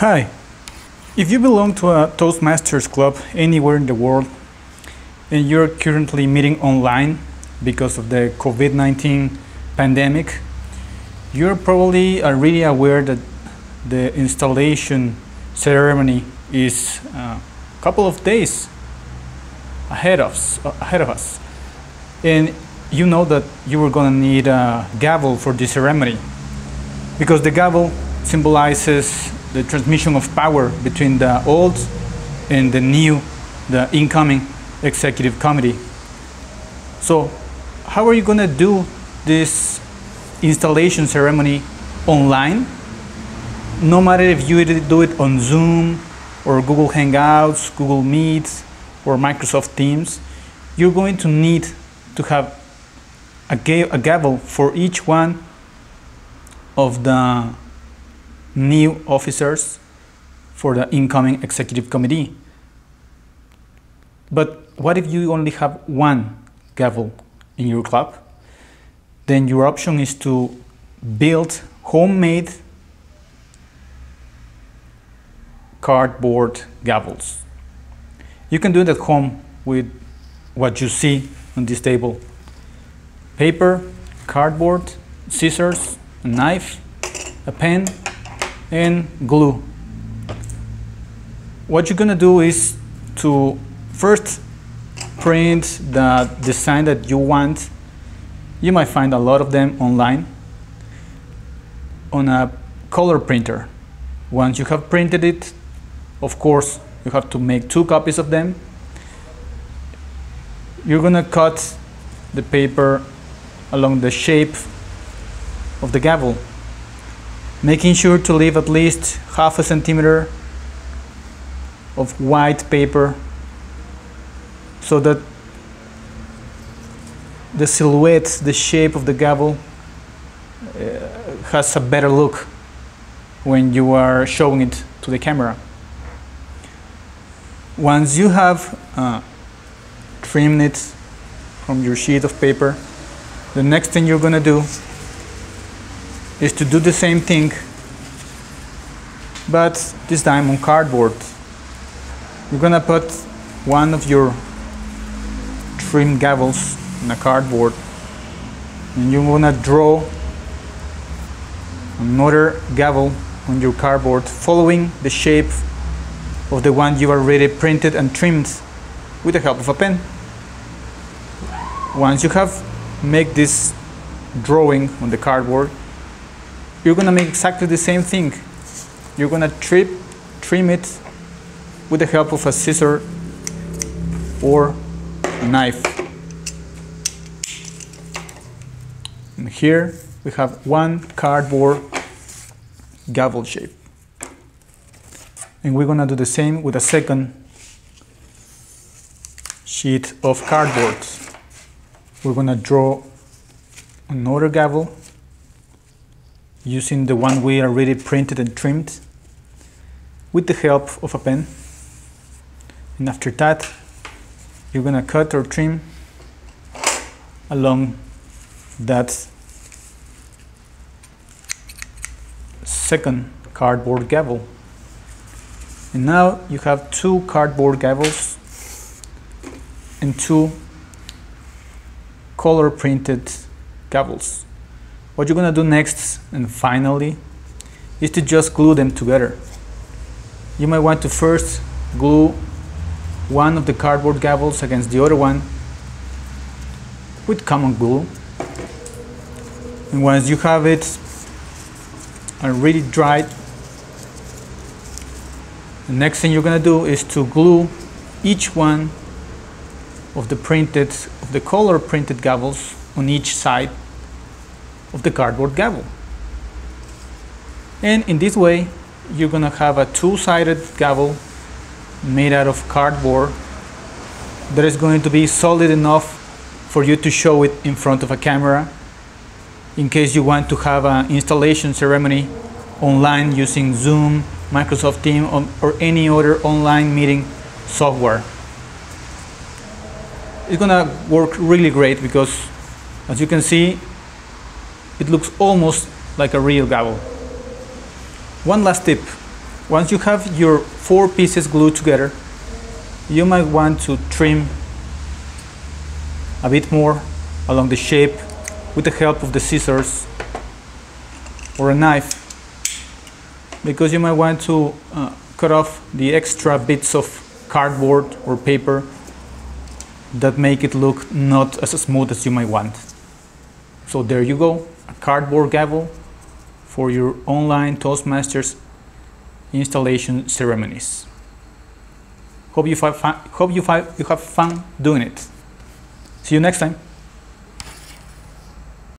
Hi. If you belong to a Toastmasters club anywhere in the world and you're currently meeting online because of the COVID 19 pandemic, you're probably already aware that the installation ceremony is uh, a couple of days ahead of us, uh, ahead of us. And you know that you were going to need a gavel for this ceremony because the gavel symbolizes the transmission of power between the old and the new, the incoming executive committee. So, how are you going to do this installation ceremony online? No matter if you do it on Zoom or Google Hangouts, Google Meets, or Microsoft Teams, you're going to need to have a, ga a gavel for each one of the new officers for the incoming executive committee. But what if you only have one gavel in your club? Then your option is to build homemade cardboard gavels. You can do it at home with what you see on this table. Paper, cardboard, scissors, a knife, a pen, and glue. What you're gonna do is to first print the design that you want. You might find a lot of them online on a color printer. Once you have printed it, of course, you have to make two copies of them. You're gonna cut the paper along the shape of the gavel, making sure to leave at least half a centimeter of white paper so that the silhouette, the shape of the gavel uh, has a better look when you are showing it to the camera. Once you have uh, trimmed it from your sheet of paper, the next thing you're going to do is to do the same thing, but this time on cardboard. You're to put one of your trimmed gavels in a cardboard, and going to draw another gavel on your cardboard following the shape of the one you already printed and trimmed with the help of a pen. Once you have made this drawing on the cardboard, you're gonna make exactly the same thing. You're gonna trim, trim it with the help of a scissor or a knife. And here we have one cardboard gavel shape. And we're gonna do the same with a second sheet of cardboard. We're gonna draw another gavel using the one we already printed and trimmed with the help of a pen. And after that, you're gonna cut or trim along that second cardboard gavel. And now you have two cardboard gavels and two color printed gavels. What you're gonna do next and finally is to just glue them together. You might want to first glue one of the cardboard gavels against the other one with common glue. And once you have it already dried the next thing you're going to do is to glue each one of the printed, of the color printed gavels on each side of the cardboard gavel. And in this way, you're going to have a two-sided gavel made out of cardboard that is going to be solid enough for you to show it in front of a camera in case you want to have an installation ceremony online using Zoom, Microsoft Teams, or any other online meeting software. It's gonna work really great because as you can see, it looks almost like a real gavel. One last tip. once you have your four pieces glued together, you might want to trim a bit more along the shape with the help of the scissors or a knife because you might want to uh, cut off the extra bits of cardboard or paper that make it look not as smooth as you might want. So there you go, a cardboard gavel for your online Toastmasters installation ceremonies. Hope you, hope you, you have fun doing it. See you next time.